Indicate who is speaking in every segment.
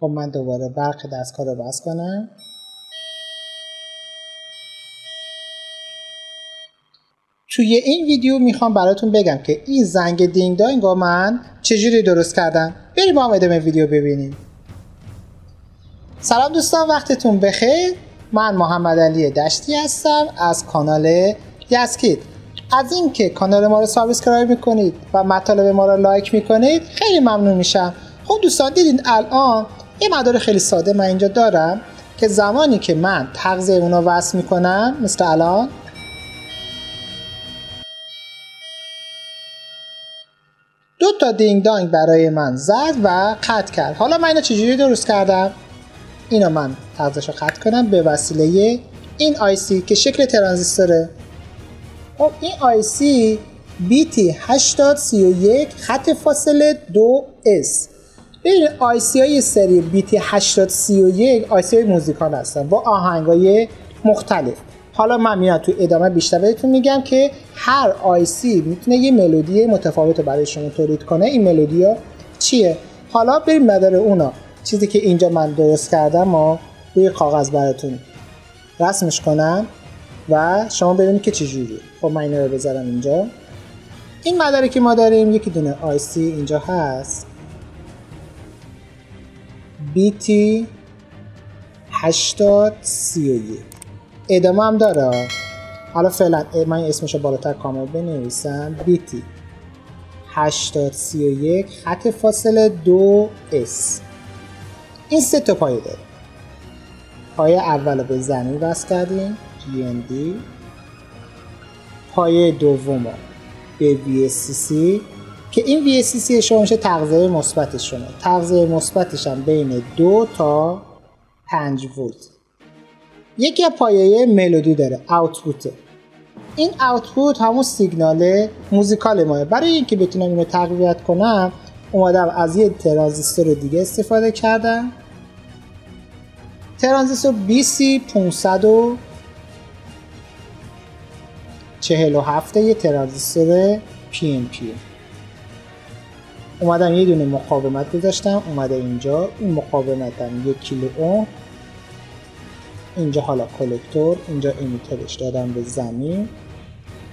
Speaker 1: خب من دوباره برق دستگاه رو وصل کنم. توی این ویدیو می‌خوام براتون بگم که این زنگ دینگ دانگ من چجوری درست کردم؟ بریم با هم ادامه ویدیو ببینیم. سلام دوستان وقتتون بخیر. من محمد علی دشتی هستم از کانال یسکیت از اینکه کانال ما رو subscribe می‌کنید و مطالب ما رو like می‌کنید خیلی ممنون میشم. خب دوستان دیدین الان یه مدار خیلی ساده من اینجا دارم که زمانی که من تغذیه اونو وصل می‌کنم مثل الان دو تا دینگ دانگ برای من زد و قطع کرد. حالا من اینو چجوری درست کردم؟ اینو من تغذیش رو قطع کنم به وسیله این آیسی که شکل ترانزیستوره خب این آیسی BT 8031 خط فاصله 2S ببینید آیسی های سری BT 8031 آیسی های موزیکال هستن با آهنگ های مختلف. حالا من میاد تو ادامه بیشتر بهتون میگم که هر آیسی می‌تونه یه ملودی متفاوت رو برای شما تولید کنه. این ملودی ها چیه؟ حالا بریم مدار اونا. چیزی که اینجا من درست کردم و روی کاغذ براتون رسمش کنم و شما ببینید که چجوری خب من اینا رو بذارم اینجا. این مداری که ما داریم یکی دونه آیسی اینجا هست. BT 8031 ادامه هم داره. حالا فعلا من اسمش رو بالاتر کامل بنویسم. BT 8031 خط فاصله 2S این سه تا پایه داره. پایه اول رو به زمین وصل کردیم. GND پایه دوم به VSCC که این VSCC شما میشه تغذیه مثبتش شما. تغذیه مثبتش هم بین دو تا 5 ولت یکی از پایه ملودی داره آوتپوت این آوتپوت همون سیگنال موزیکال ماه. برای اینکه بتونم اینو تقویت کنم اومدم از یه ترانزیستور دیگه استفاده کردم. ترانزیستور BC 500 47 یه ترانزیستور PNP اومدم یه دونه مقاومت گذاشتم اومده اینجا. این مقاومت هم یک کیلو اوم. اینجا حالا کلکتور اینجا امیترش دادم به زمین.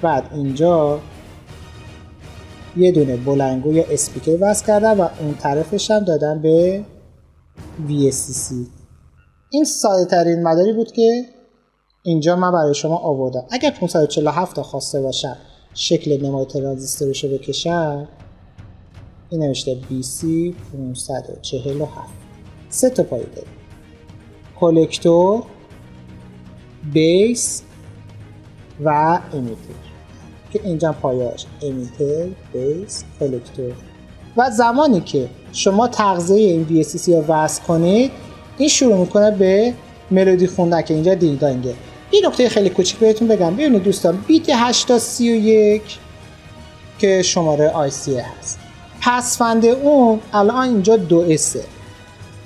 Speaker 1: بعد اینجا یه دونه بلنگو یا اسپیکر وصل کردم و اون طرفش هم دادم به VSCC این ساده ترین مداری بود که اینجا من برای شما آوردم. اگر 547 تا خواسته باشم شکل نمای ترانزیستورش رو بکشم این نوشته BC 547 سه تا پایه داره کلکتور بیس و امیتر. که اینجا پایهاش امیتر بیس کلکتور. و زمانی که شما تغذیه این VSCC رو وصل کنید این شروع می‌کنه به ملودی خوندن که اینجا دینگ دانگه این نکته خیلی کوچیک بهتون بگم. ببینید دوستان بیت 831 که شماره آیسی هست. پسفند اون الان اینجا دو اسه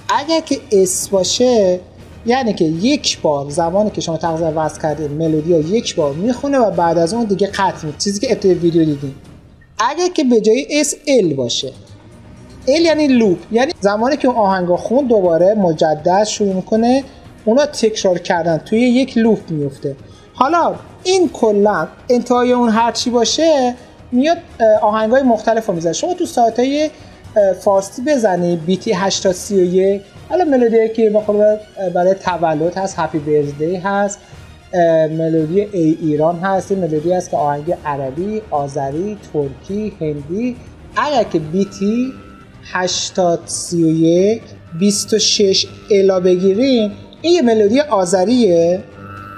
Speaker 1: اگر که اس باشه یعنی که یک بار زمانی که شما تغذیه وصل کردید ملودی ها یک بار می‌خونه و بعد از اون دیگه قطع می چیزی که ابتدای ویدیو دیدیم اگر که به جای S، L باشه. L یعنی loop یعنی زمانی که اون آهنگ خوند دوباره مجدد شروع می‌کنه اونا تکرار کردن توی یک loop میفته حالا این کلا انتهای اون هرچی باشه میاد آهنگ های مختلف رو می‌زنه شما تو سایت های فارسی بزنی BT 8031 حالا ملودی که برای تولد هست happy birthday هست ملودی ای ایران هست این ملودی هست که آهنگ عربی آذری ترکی هندی. اگر که بیتی 831 26 الا بگیریم این یه ملودی آذریه.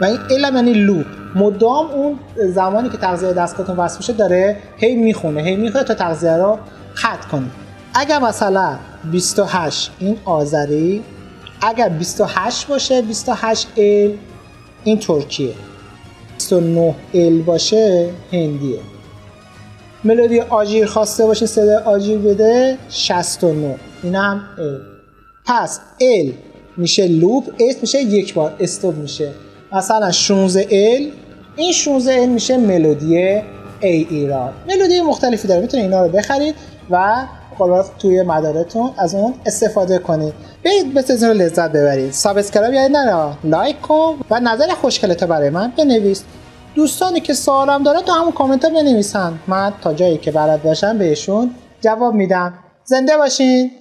Speaker 1: و این علم یعنی لوپ مدام اون زمانی که تغذیه دستگاهتون وصل میشه داره هی می‌خونه هی می‌خونه تا تغذیه رو قطع کنه. اگر مثلا 28 این آذری اگر 28 باشه 28 L این ترکیه. 29 L باشه هندیه. ملودی آژیر خواسته باشه صدای آژیر بده 69 این هم L پس L میشه loop S میشه یک بار stop میشه. مثلا 16 L این 16 L میشه ملودی ای ایران. ملودی مختلفی داره می‌تونید اینا رو بخرید و خلاص توی مدارتون از اون استفاده کنید. برید بسازین و لذت ببرید. subscribe یاد نره like کن و نظر خوشگلتو برای من بنویس. دوستانی که سوالم داره تو همون کامنت ها بنویسن. من تا جایی که بلد باشم بهشون جواب میدم. زنده باشین.